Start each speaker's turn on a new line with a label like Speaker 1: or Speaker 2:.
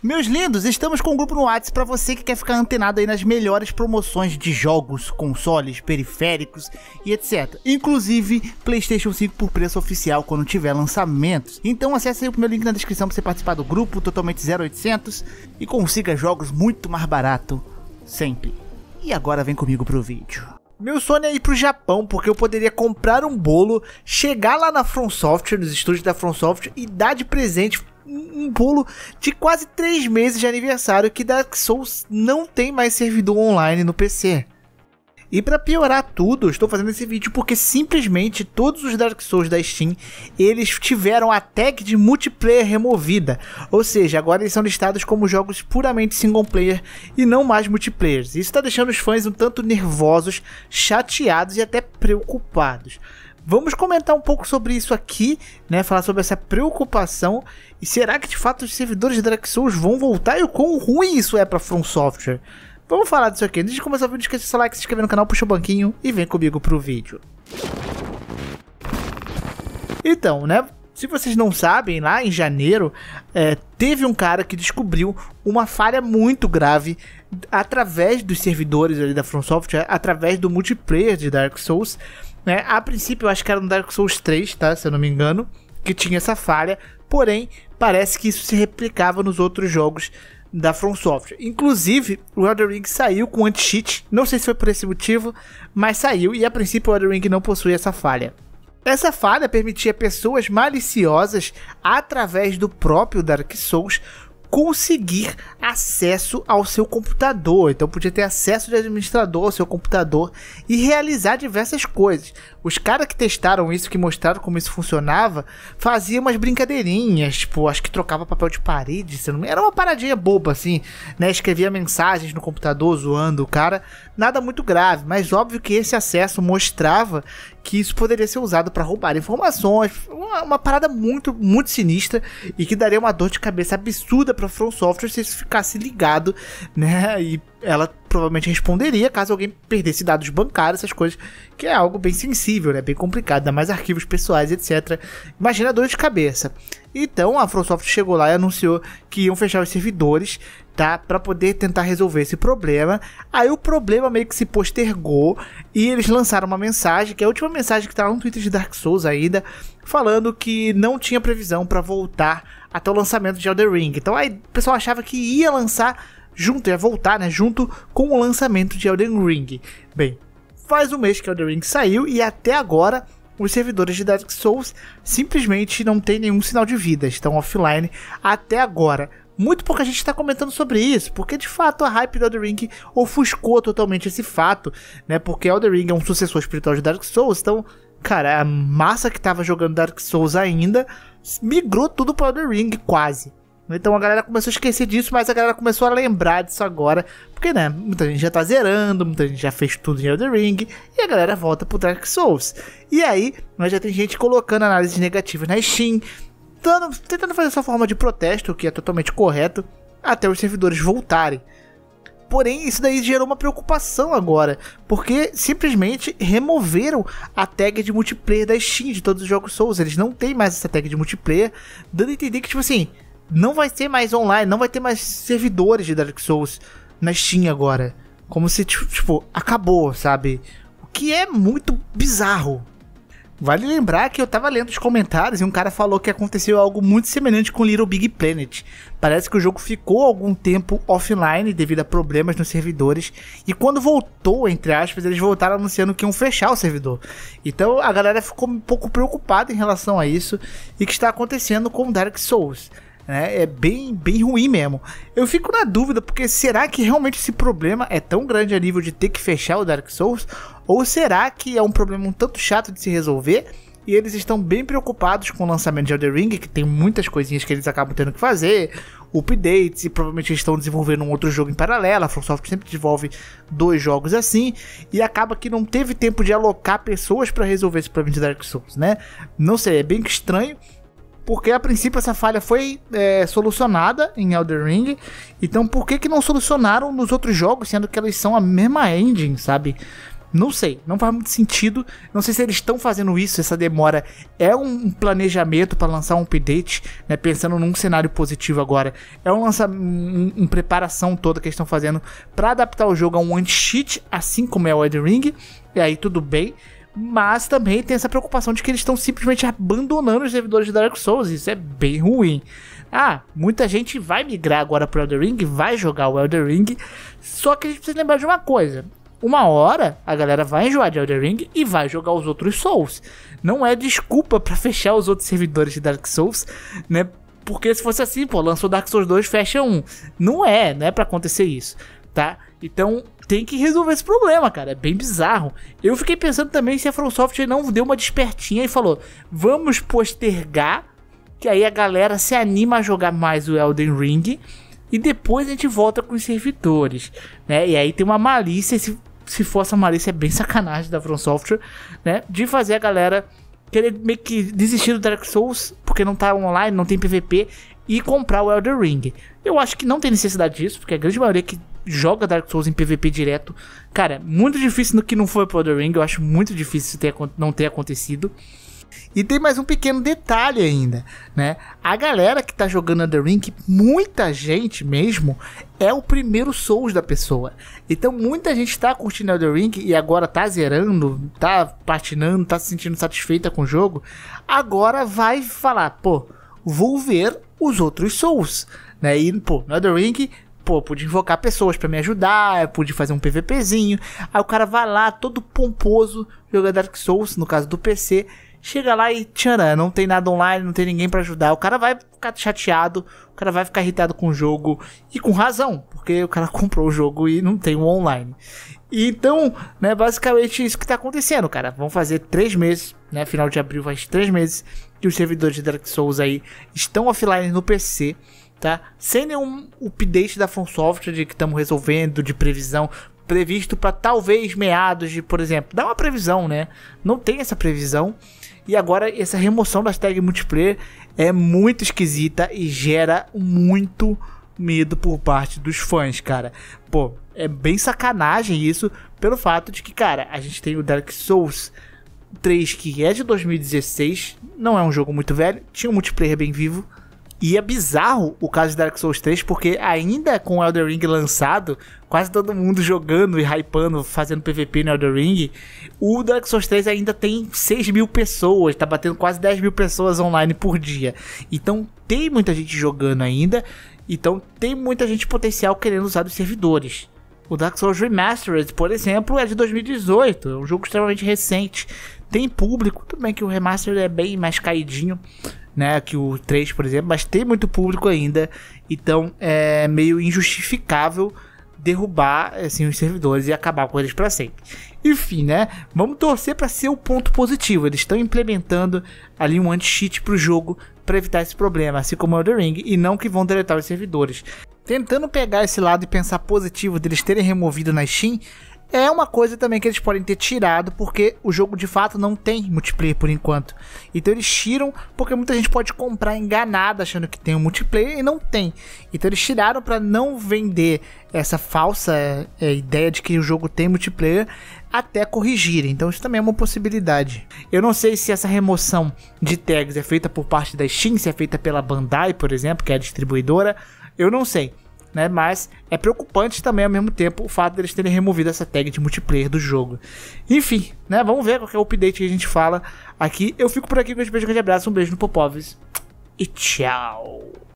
Speaker 1: Meus lindos, estamos com um grupo no WhatsApp para você que quer ficar antenado aí nas melhores promoções de jogos, consoles, periféricos e etc. Inclusive PlayStation 5 por preço oficial quando tiver lançamentos. Então acesse aí o meu link na descrição para você participar do grupo totalmente 0800 e consiga jogos muito mais barato sempre. E agora vem comigo pro vídeo. Meu sonho é ir pro Japão, porque eu poderia comprar um bolo, chegar lá na From Software, nos estúdios da From Software e dar de presente um bolo de quase 3 meses de aniversário que Dark Souls não tem mais servidor online no PC. E para piorar tudo, estou fazendo esse vídeo porque simplesmente todos os Dark Souls da Steam, eles tiveram a tag de multiplayer removida. Ou seja, agora eles são listados como jogos puramente single player e não mais multiplayers. Isso está deixando os fãs um tanto nervosos, chateados e até preocupados. Vamos comentar um pouco sobre isso aqui, né? Falar sobre essa preocupação e será que de fato os servidores de Dark Souls vão voltar e o quão ruim isso é para From Software? Vamos falar disso aqui. Antes de começar o vídeo, esqueça seu like, se inscrever no canal, puxa o banquinho e vem comigo pro vídeo. Então, né? Se vocês não sabem, lá em janeiro, é, teve um cara que descobriu uma falha muito grave através dos servidores ali da From Software, através do multiplayer de Dark Souls. Né? A princípio, eu acho que era no Dark Souls 3, tá? Se eu não me engano, que tinha essa falha. Porém, parece que isso se replicava nos outros jogos da From Software. Inclusive, o Elden Ring saiu com anti-cheat. Não sei se foi por esse motivo, mas saiu e a princípio o Elden Ring não possui essa falha. Essa falha permitia pessoas maliciosas, através do próprio Dark Souls, conseguir acesso ao seu computador. Então podia ter acesso de administrador ao seu computador e realizar diversas coisas. Os caras que testaram isso, que mostraram como isso funcionava, faziam umas brincadeirinhas, tipo, acho que trocava papel de parede, era uma paradinha boba assim, né? Escrevia mensagens no computador zoando o cara, nada muito grave, mas óbvio que esse acesso mostrava que isso poderia ser usado para roubar informações, uma, uma, parada muito, muito sinistra e que daria uma dor de cabeça absurda para From Software se isso ficasse ligado, né? E ela provavelmente responderia caso alguém perdesse dados bancários, essas coisas, que é algo bem sensível, né? Bem complicado, ainda mais arquivos pessoais, etc. Imagina a dor de cabeça. Então a FromSoft chegou lá e anunciou que iam fechar os servidores, tá? Para poder tentar resolver esse problema. Aí o problema meio que se postergou e eles lançaram uma mensagem, que é a última mensagem que tá lá no Twitter de Dark Souls ainda, falando que não tinha previsão para voltar até o lançamento de Elder Ring. Então aí o pessoal achava que ia lançar junto, ia voltar, né, junto com o lançamento de Elden Ring. Bem, faz um mês que Elden Ring saiu e até agora os servidores de Dark Souls simplesmente não tem nenhum sinal de vida, estão offline até agora. Muito pouca gente está comentando sobre isso, porque de fato a hype do Elden Ring ofuscou totalmente esse fato, né? Porque Elden Ring é um sucessor espiritual de Dark Souls, então, cara, a massa que estava jogando Dark Souls ainda migrou tudo para Elden Ring, quase. Então a galera começou a esquecer disso, mas a galera começou a lembrar disso agora. Porque, né, muita gente já tá zerando, muita gente já fez tudo em Elden Ring, e a galera volta pro Dark Souls. E aí, nós já tem gente colocando análises negativas na Steam, tentando, tentando fazer essa forma de protesto, que é totalmente correto, até os servidores voltarem. Porém, isso daí gerou uma preocupação agora, porque simplesmente removeram a tag de multiplayer da Steam de todos os jogos Souls. Eles não têm mais essa tag de multiplayer, dando a entender que, tipo assim, não vai ter mais online, não vai ter mais servidores de Dark Souls na Steam agora. Como se, tipo, acabou, sabe? O que é muito bizarro. Vale lembrar que eu tava lendo os comentários e um cara falou que aconteceu algo muito semelhante com Little Big Planet. Parece que o jogo ficou algum tempo offline devido a problemas nos servidores e quando voltou, entre aspas, eles voltaram anunciando que iam fechar o servidor. Então a galera ficou um pouco preocupada em relação a isso e que está acontecendo com Dark Souls né? É bem, bem ruim mesmo. Eu fico na dúvida, porque será que realmente esse problema é tão grande a nível de ter que fechar o Dark Souls? Ou será que é um problema um tanto chato de se resolver? E eles estão bem preocupados com o lançamento de Elden Ring, que tem muitas coisinhas que eles acabam tendo que fazer, updates, e provavelmente eles estão desenvolvendo um outro jogo em paralelo. A FromSoft sempre desenvolve dois jogos assim, e acaba que não teve tempo de alocar pessoas para resolver esse problema de Dark Souls, né? Não sei, é bem estranho porque a princípio essa falha foi é, solucionada em Elder Ring. Então por que, que não solucionaram nos outros jogos, sendo que elas são a mesma engine, sabe? Não sei, não faz muito sentido. Não sei se eles estão fazendo isso, essa demora é um planejamento para lançar um update, né? Pensando num cenário positivo agora. É um lançamento, um, um, preparação toda que eles estão fazendo para adaptar o jogo a um anti-cheat, assim como é o Elden Ring. E aí tudo bem. Mas também tem essa preocupação de que eles estão simplesmente abandonando os servidores de Dark Souls. Isso é bem ruim. Ah, muita gente vai migrar agora pro Elden Ring, vai jogar o Elden Ring. Só que a gente precisa lembrar de uma coisa: uma hora a galera vai enjoar de Elden Ring e vai jogar os outros Souls. Não é desculpa para fechar os outros servidores de Dark Souls, né? Porque se fosse assim, pô, lançou Dark Souls 2, fecha um. Não é, não é pra acontecer isso, tá? Então tem que resolver esse problema, cara. É bem bizarro. Eu fiquei pensando também se a From Software não deu uma despertinha e falou: vamos postergar, que aí a galera se anima a jogar mais o Elden Ring. E depois a gente volta com os servidores, né? E aí tem uma malícia, se se for essa malícia, é bem sacanagem da From Software, né? De fazer a galera querer meio que desistir do Dark Souls porque não tá online, não tem PVP e comprar o Elder Ring. Eu acho que não tem necessidade disso, porque a grande maioria que joga Dark Souls em PVP direto, cara, muito difícil no que não foi pro Elder Ring, eu acho muito difícil ter, não ter acontecido. E tem mais um pequeno detalhe ainda, né? A galera que tá jogando Elden Ring, muita gente mesmo, é o primeiro Souls da pessoa. Então muita gente tá curtindo Elden Ring e agora tá zerando, tá patinando, tá se sentindo satisfeita com o jogo. Agora vai falar, pô, vou ver os outros Souls, né? E, pô, no Elden Ring pô, pude invocar pessoas para me ajudar, pude fazer um PVPzinho. Aí o cara vai lá, todo pomposo, joga Dark Souls, no caso do PC, Chega lá e tcharam, não tem nada online, não tem ninguém para ajudar. O cara vai ficar chateado, o cara vai ficar irritado com o jogo e com razão, porque o cara comprou o jogo e não tem o online. Então, né, basicamente isso que tá acontecendo, cara. Vão fazer três meses, né? Final de abril faz três meses que os servidores de Dark Souls aí estão offline no PC, tá? Sem nenhum update da From Software de que estamos resolvendo, de previsão previsto para talvez meados de, por exemplo, dá uma previsão, né? Não tem essa previsão. E agora essa remoção das tags multiplayer é muito esquisita e gera muito medo por parte dos fãs, cara. Pô, é bem sacanagem isso pelo fato de que, cara, a gente tem o Dark Souls 3 que é de 2016, não é um jogo muito velho, tinha um multiplayer bem vivo, e é bizarro o caso de Dark Souls 3, porque ainda com o Elder Ring lançado, quase todo mundo jogando e hypando, fazendo PVP no Elder Ring, o Dark Souls 3 ainda tem 6 mil pessoas, tá batendo quase 10 mil pessoas online por dia. Então tem muita gente jogando ainda, então tem muita gente potencial querendo usar os servidores. O Dark Souls Remastered, por exemplo, é de 2018, é um jogo extremamente recente. Tem público, tudo bem que o Remastered é bem mais caidinho, né, que o 3, por exemplo, mas tem muito público ainda, então é meio injustificável derrubar assim os servidores e acabar com eles para sempre. Enfim, né? Vamos torcer para ser o ponto positivo. Eles estão implementando ali um anti-cheat pro jogo para evitar esse problema, assim como o Elden Ring, e não que vão deletar os servidores. Tentando pegar esse lado e pensar positivo deles terem removido na Steam, é uma coisa também que eles podem ter tirado, porque o jogo de fato não tem multiplayer por enquanto. Então eles tiram, porque muita gente pode comprar enganada achando que tem um multiplayer e não tem. Então eles tiraram para não vender essa falsa é, ideia de que o jogo tem multiplayer até corrigirem. Então isso também é uma possibilidade. Eu não sei se essa remoção de tags é feita por parte da Steam, se é feita pela Bandai, por exemplo, que é a distribuidora. Eu não sei né? Mas é preocupante também ao mesmo tempo o fato deles terem removido essa tag de multiplayer do jogo. Enfim, né? Vamos ver qual é o update que a gente fala aqui. Eu fico por aqui com esse beijo, um grande abraço, um beijo no Popovs e tchau.